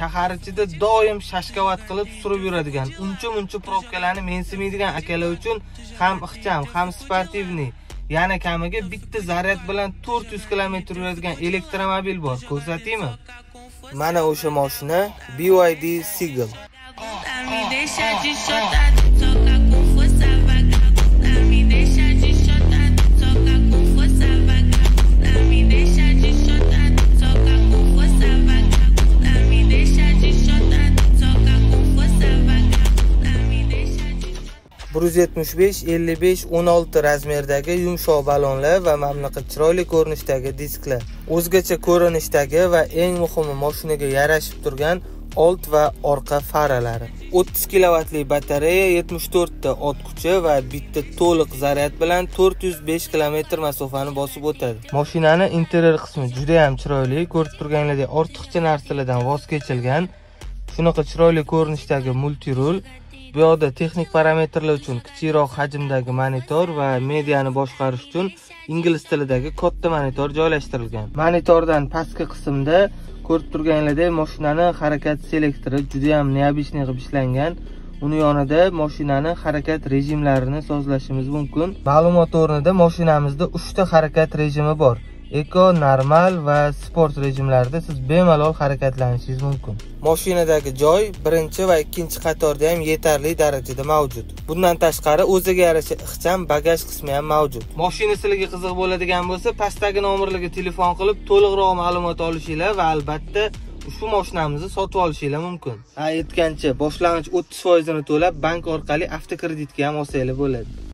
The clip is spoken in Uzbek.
shahar ichida doim shashkavat qilib surib yuradigan uncha muncha probkalarni mensimaydigan akalar uchun ham ixcham ham sportivniy. Yana kamiga bitta zaryad bilan 400 kilometr yuradigan elektromobil bor ko'rsataymi mana o'sha mashina BYD Seagull 175 55 16 razmerdagi yumshoq balonlar va mamlaqa chiroyli ko'rinishdagi disklar. O'zgacha ko'rinishdagi va eng muhimi mashinaga yarashib turgan old va orqa faralari. 30 kilovatli batareya 74 ta ot kuchi va bitta to'liq zaryad bilan 405 kilometr masofani bosib o'tadi. Moshinani interyer qismi juda ham chiroyli ko'rib turganingizdek ortiqcha narsalardan voz kechilgan shunaqa chiroyli ko'rinishdagi multirul bu yoqda texnik parametrlar uchun kichikroq hajmdagi monitor va mediani boshqarish uchun ingliz tilidagi katta monitor joylashtirilgan. Monitordan pastki qismda ko'rib turganingizdek mashinani harakat selektori juda ham необычный qilib ishlangan. Uni yonida mashinani harakat rejimlarini sozlashimiz mumkin. Ma'lumot o'rnida mashinamizda uchta harakat rejimi bor. Eko normal va sport rejimlarida siz bemalol harakatlanishingiz mumkin. Mashinadagi joy birinchi va ikkinchi qatorda ham yetarli darajada mavjud. Bundan tashqari o'ziga yarasha ixcham bagaj qismi ham mavjud. Mashina sizlarga qiziq bo'ladigan bo'lsa pastdagi nomerlarga telefon qilib to'liqroq ma'lumot olishinglar va albatta ushbu mashinamizni sotib olishinglar mumkin. Ha aytgancha boshlang'ich o'ttiz foizini to'lab bank orqali avtokreditga ham olsanglar bo'ladi